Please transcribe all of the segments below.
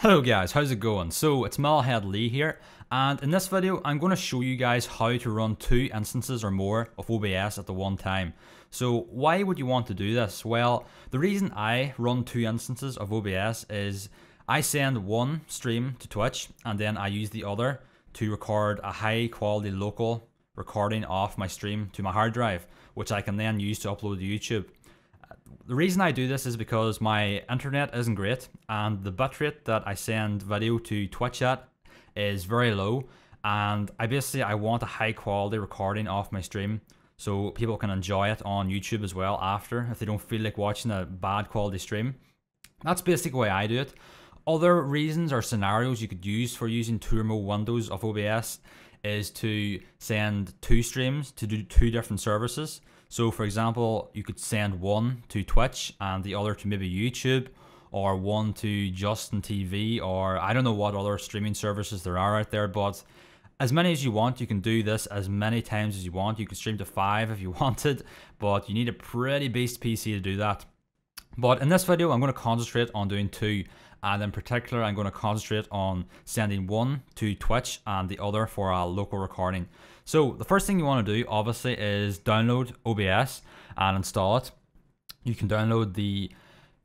Hello guys, how's it going? So it's Metalhead Lee here, and in this video I'm going to show you guys how to run two instances or more of OBS at the one time. So why would you want to do this? Well, the reason I run two instances of OBS is I send one stream to Twitch and then I use the other to record a high quality local recording off my stream to my hard drive, which I can then use to upload to YouTube. The reason I do this is because my internet isn't great and the bitrate that I send video to Twitch at is very low and I basically I want a high quality recording off my stream so people can enjoy it on YouTube as well after if they don't feel like watching a bad quality stream. That's basically way I do it. Other reasons or scenarios you could use for using two or more windows of OBS is to send two streams to do two different services. So, for example, you could send one to Twitch and the other to maybe YouTube, or one to Justin TV, or I don't know what other streaming services there are out there, but as many as you want, you can do this as many times as you want. You can stream to five if you wanted, but you need a pretty beast PC to do that. But in this video, I'm going to concentrate on doing two. And in particular, I'm going to concentrate on sending one to Twitch and the other for a local recording. So the first thing you want to do, obviously, is download OBS and install it. You can download the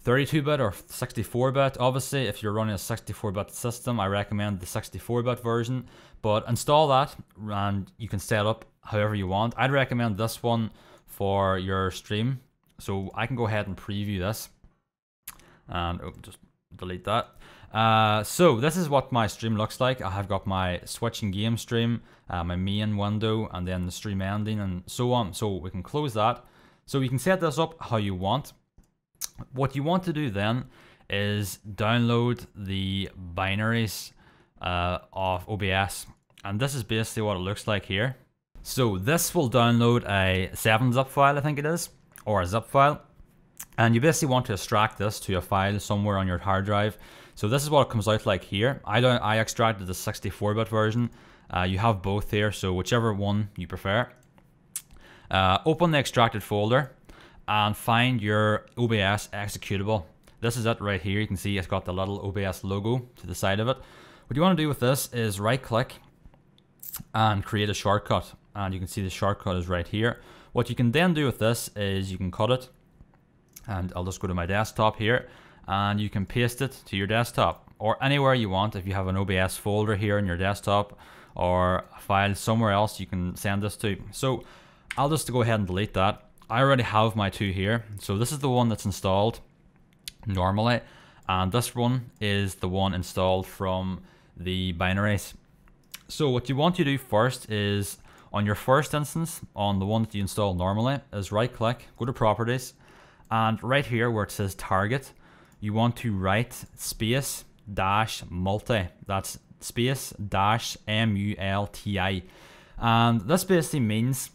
32-bit or 64-bit. Obviously, if you're running a 64-bit system, I recommend the 64-bit version. But install that, and you can set up however you want. I'd recommend this one for your stream. So I can go ahead and preview this. And oh, just delete that. Uh, so this is what my stream looks like. I have got my switching game stream, uh, my main window, and then the stream ending and so on. So we can close that. So you can set this up how you want. What you want to do then is download the binaries uh, of OBS. And this is basically what it looks like here. So this will download a 7-zip file, I think it is, or a zip file. And you basically want to extract this to a file somewhere on your hard drive. So this is what it comes out like here. I don't. I extracted the 64-bit version. Uh, you have both here, so whichever one you prefer. Uh, open the extracted folder and find your OBS executable. This is it right here. You can see it's got the little OBS logo to the side of it. What you want to do with this is right click and create a shortcut. And you can see the shortcut is right here. What you can then do with this is you can cut it and I'll just go to my desktop here and you can paste it to your desktop or anywhere you want if you have an OBS folder here in your desktop or a file somewhere else you can send this to. So I'll just go ahead and delete that. I already have my two here. So this is the one that's installed normally and this one is the one installed from the binaries. So what you want to do first is on your first instance, on the one that you install normally, is right click, go to properties, and right here where it says target, you want to write space dash multi. That's space dash M-U-L-T-I. And this basically means,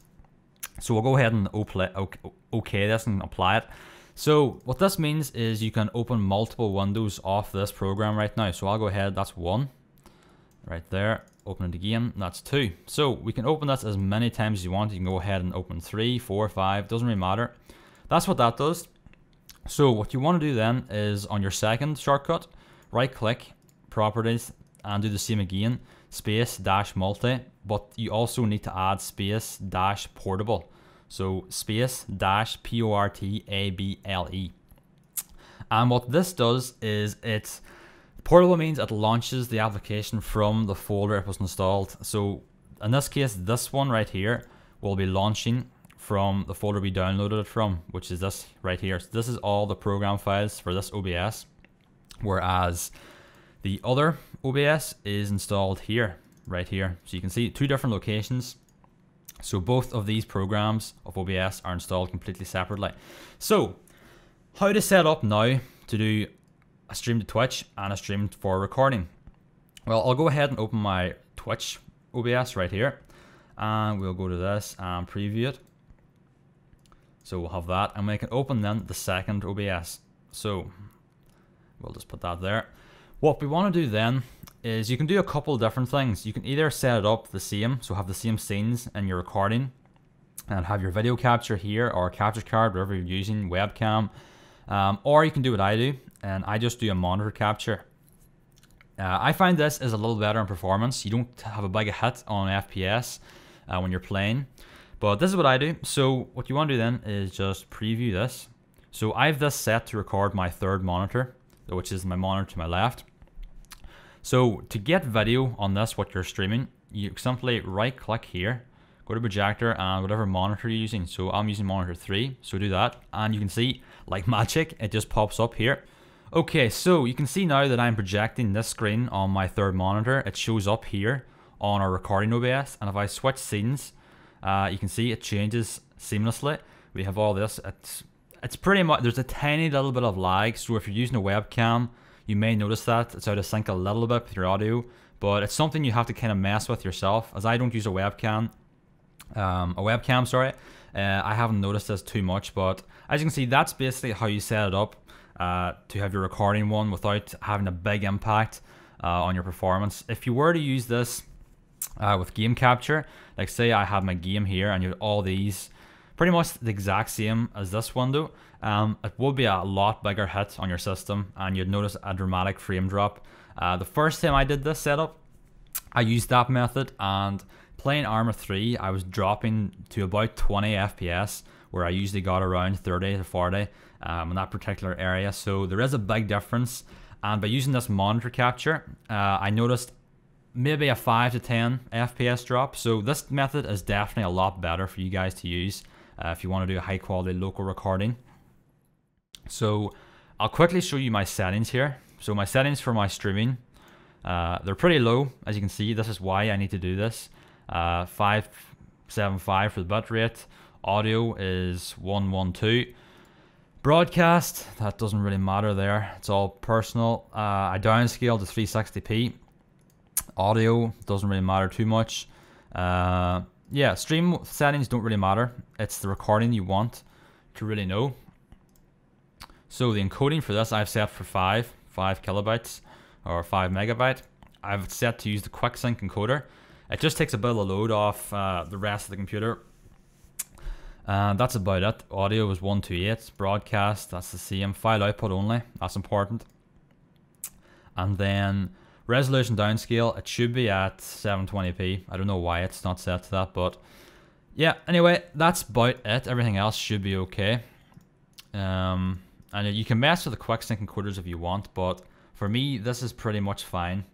so we'll go ahead and okay this and apply it. So what this means is you can open multiple windows off this program right now. So I'll go ahead, that's one, right there. Open it again, that's two. So we can open this as many times as you want. You can go ahead and open three, four, five, doesn't really matter. That's what that does. So what you want to do then is on your second shortcut, right click, properties, and do the same again, space dash multi, but you also need to add space dash portable. So space dash P-O-R-T-A-B-L-E. And what this does is it's portable means it launches the application from the folder it was installed. So in this case, this one right here will be launching from the folder we downloaded it from, which is this right here. So this is all the program files for this OBS, whereas the other OBS is installed here, right here. So you can see two different locations. So both of these programs of OBS are installed completely separately. So how to set up now to do a stream to Twitch and a stream for recording. Well, I'll go ahead and open my Twitch OBS right here. And we'll go to this and preview it. So we'll have that and we can open then the second OBS. So we'll just put that there. What we want to do then is you can do a couple different things. You can either set it up the same, so have the same scenes in your recording and have your video capture here or capture card, whatever you're using, webcam. Um, or you can do what I do and I just do a monitor capture. Uh, I find this is a little better in performance. You don't have a big hit on FPS uh, when you're playing. But this is what I do. So what you want to do then is just preview this. So I have this set to record my third monitor, which is my monitor to my left. So to get video on this, what you're streaming, you simply right click here, go to projector and whatever monitor you're using. So I'm using monitor 3, so do that. And you can see, like magic, it just pops up here. Okay, so you can see now that I'm projecting this screen on my third monitor. It shows up here on our recording OBS. And if I switch scenes, uh, you can see it changes seamlessly. We have all this. It's, it's pretty much, there's a tiny little bit of lag. So if you're using a webcam, you may notice that. It's out of sync a little bit with your audio. But it's something you have to kind of mess with yourself. As I don't use a webcam, um, a webcam, sorry. Uh, I haven't noticed this too much, but as you can see, that's basically how you set it up uh, to have your recording one without having a big impact uh, on your performance. If you were to use this uh, with game capture, like say I have my game here and you have all these, pretty much the exact same as this window, um, it will be a lot bigger hit on your system and you'd notice a dramatic frame drop. Uh, the first time I did this setup, I used that method and playing Arma 3, I was dropping to about 20 FPS where I usually got around 30 to 40 um, in that particular area. So there is a big difference. And by using this monitor capture, uh, I noticed maybe a 5 to 10 FPS drop. So this method is definitely a lot better for you guys to use uh, if you want to do a high quality local recording. So I'll quickly show you my settings here. So my settings for my streaming, uh, they're pretty low. As you can see, this is why I need to do this. Uh, 575 for the bitrate. Audio is 112. Broadcast, that doesn't really matter there. It's all personal. Uh, I downscale to 360p. Audio doesn't really matter too much. Uh, yeah, stream settings don't really matter. It's the recording you want to really know. So the encoding for this I've set for 5, 5 kilobytes or 5 megabyte. I've set to use the QuickSync encoder. It just takes a bit of load off uh, the rest of the computer. And uh, that's about it. Audio is 128. Broadcast, that's the same. File output only, that's important. And then resolution downscale, it should be at 720p. I don't know why it's not set to that, but yeah, anyway, that's about it. Everything else should be okay. Um, and you can mess with the quick sync encoders if you want, but for me, this is pretty much fine.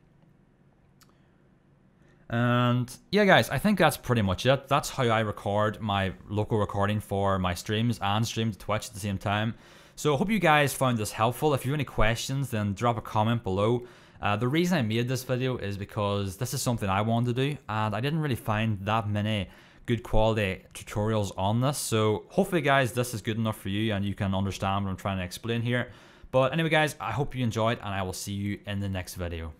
And yeah, guys, I think that's pretty much it. That's how I record my local recording for my streams and stream to Twitch at the same time. So I hope you guys found this helpful. If you have any questions, then drop a comment below. Uh, the reason I made this video is because this is something I wanted to do, and I didn't really find that many good quality tutorials on this. So hopefully, guys, this is good enough for you, and you can understand what I'm trying to explain here. But anyway, guys, I hope you enjoyed, and I will see you in the next video.